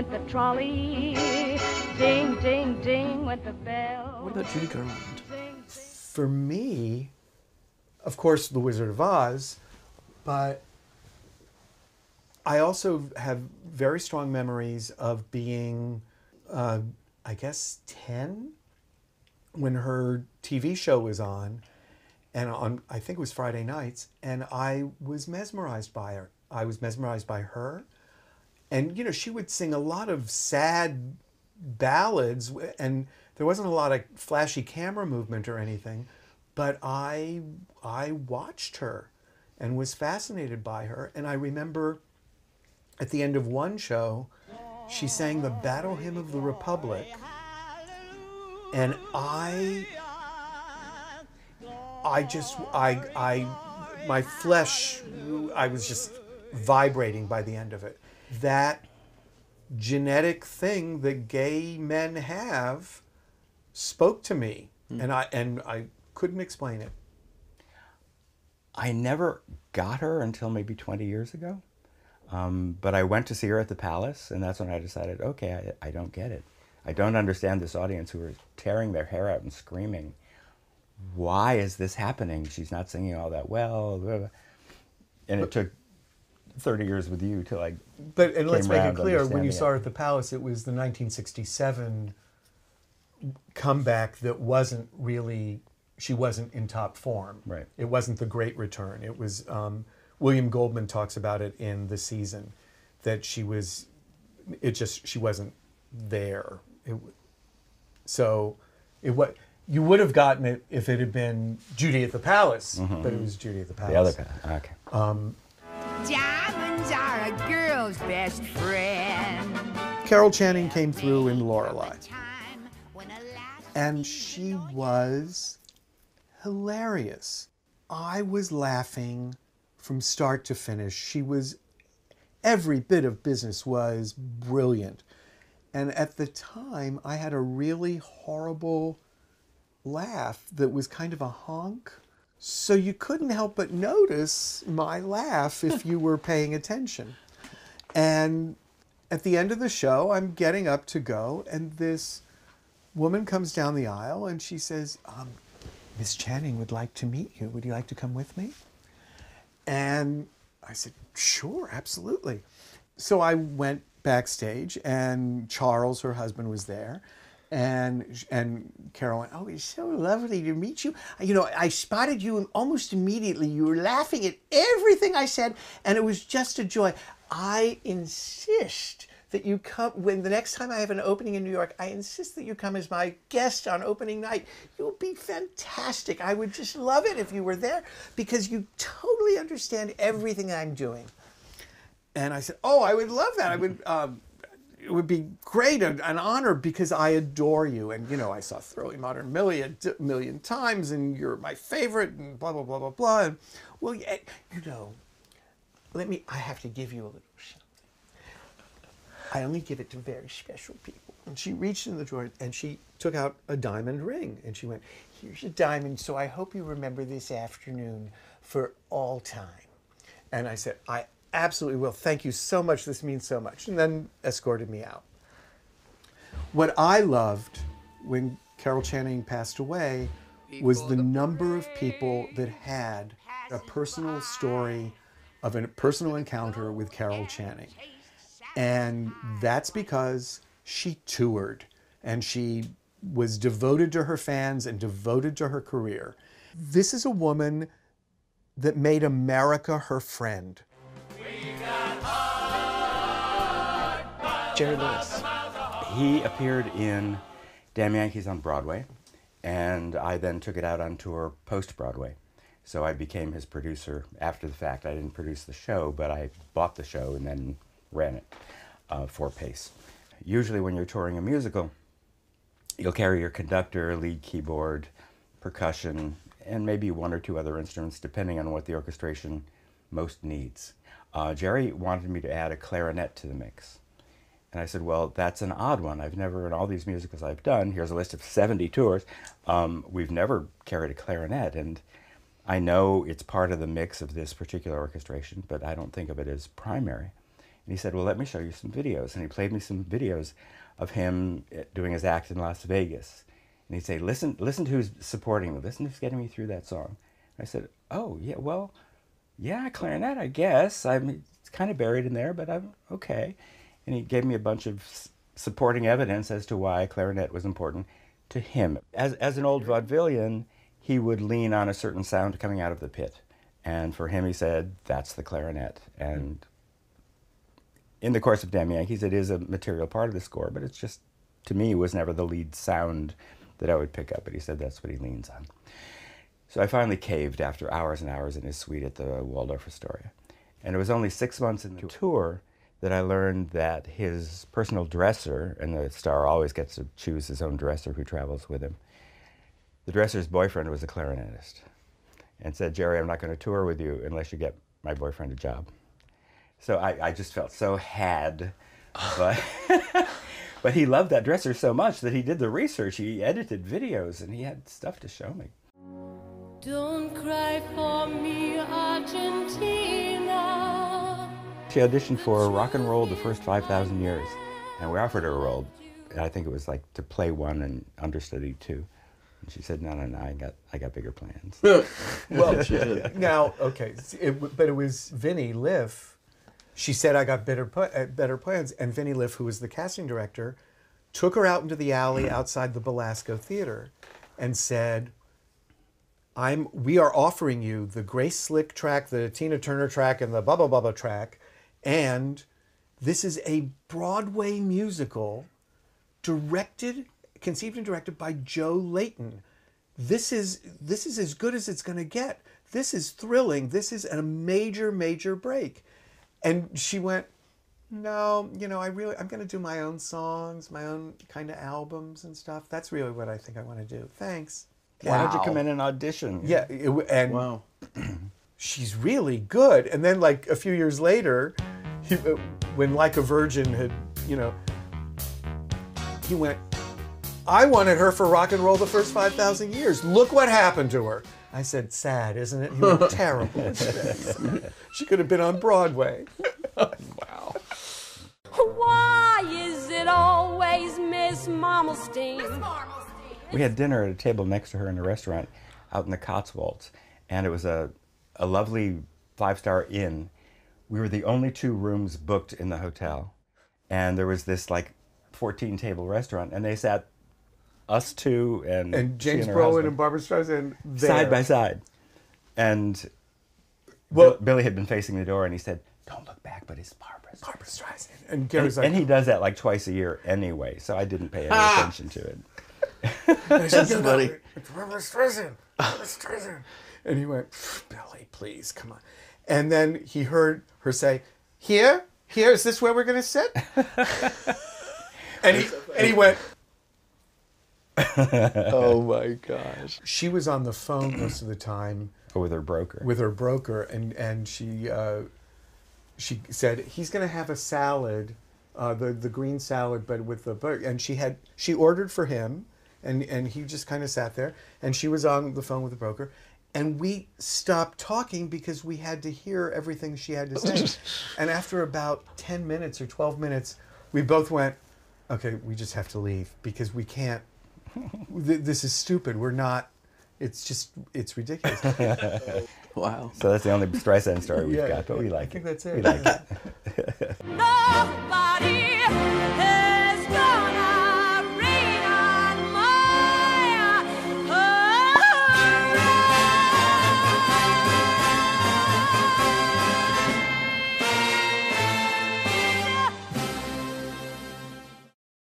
went the trolley. Ding, ding, ding went the bell. What about Judy Garland? For me, of course, The Wizard of Oz, but I also have very strong memories of being, uh, I guess, 10 when her TV show was on, and on, I think it was Friday nights, and I was mesmerized by her. I was mesmerized by her. And, you know, she would sing a lot of sad ballads, and there wasn't a lot of flashy camera movement or anything, but I, I watched her and was fascinated by her. And I remember at the end of one show, she sang the Battle Hymn of the Republic. And I, I just, I, I, my flesh, I was just vibrating by the end of it. That genetic thing that gay men have spoke to me, and I and I couldn't explain it. I never got her until maybe 20 years ago. Um, but I went to see her at the Palace, and that's when I decided, okay, I, I don't get it. I don't understand this audience who are tearing their hair out and screaming. Why is this happening? She's not singing all that well. And it took 30 years with you to like. But and let's make it clear, when you saw her it. at the Palace, it was the 1967 comeback that wasn't really. She wasn't in top form. Right. It wasn't the great return. It was. Um, William Goldman talks about it in the season, that she was. It just she wasn't there. It, so, it what you would have gotten it if it had been Judy at the Palace, but it was Judy at the Palace. Mm-hmm. The other. Okay. Diamonds are a girl's best friend. Carol Channing came through in Lorelei. And she was hilarious. I was laughing from start to finish. She was, every bit of business was brilliant. And at the time, I had a really horrible laugh that was kind of a honk. So you couldn't help but notice my laugh if you were paying attention. And at the end of the show, I'm getting up to go, and this woman comes down the aisle and she says, um, Miss Channing would like to meet you. Would you like to come with me? And I said, Sure, absolutely. So I went backstage, and Charles, her husband, was there. And and Carol went, Oh, it's so lovely to meet you. You know, I spotted you almost immediately. You were laughing at everything I said, and it was just a joy. I insist that you come when the next time I have an opening in New York, I insist that you come as my guest on opening night. You'll be fantastic. I would just love it if you were there because you totally understand everything I'm doing. And I said, "Oh, I would love that. I would. Um, it would be great, an, an honor, because I adore you. And you know, I saw Thoroughly Modern Millie a million times, and you're my favorite, and blah blah blah blah blah. And, well, yeah, you know, let me. I have to give you a little something. I only give it to very special people. And she reached in the drawer and she took out a diamond ring and she went, Here's a diamond, so I hope you remember this afternoon for all time. And I said, I absolutely will. Thank you so much. This means so much. And then escorted me out. What I loved when Carol Channing passed away was the number of people that had a personal story of a personal encounter with Carol Channing. And that's because she toured and she was devoted to her fans and devoted to her career. This is a woman that made America her friend. Jerry Lewis. He appeared in Damn Yankees on Broadway, and I then took it out on tour post Broadway. So I became his producer after the fact. I didn't produce the show, but I bought the show and then ran it uh, for Pace. Usually, when you're touring a musical, you'll carry your conductor, lead keyboard, percussion, and maybe one or two other instruments, depending on what the orchestration most needs. Uh, Jerry wanted me to add a clarinet to the mix. And I said, well, that's an odd one. I've never, in all these musicals I've done, here's a list of 70 tours, um, we've never carried a clarinet. And I know it's part of the mix of this particular orchestration, but I don't think of it as primary. And he said, Well, let me show you some videos. And he played me some videos of him eh, doing his act in Las Vegas. And he'd say, Listen, listen to who's supporting me. Listen to who's getting me through that song. And I said, Oh, yeah, well, yeah, clarinet, I guess. I'm, it's kind of buried in there, but I'm okay. And he gave me a bunch of supporting evidence as to why clarinet was important to him. As, as an old vaudevillian, he would lean on a certain sound coming out of the pit. And for him, he said, that's the clarinet. And in the course of Damn Yankees, it is a material part of the score, but it's just, to me, was never the lead sound that I would pick up. But he said that's what he leans on. So I finally caved after hours and hours in his suite at the Waldorf Astoria. And it was only six months in the tour that I learned that his personal dresser, and the star always gets to choose his own dresser who travels with him, the dresser's boyfriend was a clarinetist and said, Jerry, I'm not going to tour with you unless you get my boyfriend a job. So I, I just felt so had. But, but he loved that dresser so much that he did the research. He edited videos and he had stuff to show me. Don't cry for me, Argentina. She auditioned for Rock and Roll the first 5,000 years. And we offered her a role. I think it was like to play one and understudy two. And she said, no, no, no, I got, I got bigger plans. Well, now, okay, it, w- but it was Vinnie Liff. She said, I got better, uh, better plans. And Vinnie Liff, who was the casting director, took her out into the alley outside the Belasco Theater and said, I'm, we are offering you the Grace Slick track, the Tina Turner track, and the Bubba Bubba track. And this is a Broadway musical directed, conceived and directed by Joe Layton. This is this is as good as it's going to get. This is thrilling. This is a major major break. And she went, "No, you know, I really I'm going to do my own songs, my own kind of albums and stuff. That's really what I think I want to do. Thanks." Why don't you come in and audition? Yeah, it w- and Wow. she's really good. And then, like a few years later, he, uh, when Like a Virgin had, you know, he went, I wanted her for rock and roll the first 5,000 years. Look what happened to her. I said, sad, isn't it? He went, terrible. she could have been on Broadway. Wow. Why is it always Miss Marmelstein? We had dinner at a table next to her in a restaurant out in the Cotswolds, and it was a, a lovely five star inn. We were the only two rooms booked in the hotel, and there was this like 14 table restaurant, and they sat us two and And James her Brolin and Barbra Streisand there. side by side, and Well- Bill- Billy had been facing the door, and he said, "Don't look back," but it's Barbra. Barbra Streisand. And And, like, and he does that like twice a year anyway, so I didn't pay any attention to it. That's funny. Barbra Streisand. Barbra Streisand. And he went, Billy, please, come on. And then he heard her say, Here? Here? Is this where we're going to sit? and, he, and he went, Oh my gosh. She was on the phone most of the time with her broker. with her broker, and, and she, uh, she said, He's going to have a salad. Uh, the the green salad, but with the burger, and she had she ordered for him, and and he just kind of sat there, and she was on the phone with the broker, and we stopped talking because we had to hear everything she had to say, and after about ten minutes or twelve minutes, we both went, okay, we just have to leave because we can't. th- This is stupid. We're not. It's just it's ridiculous. Wow. So that's the only Streisand story we've Yeah, got, but we I like think it. that's it. We like it. Nobody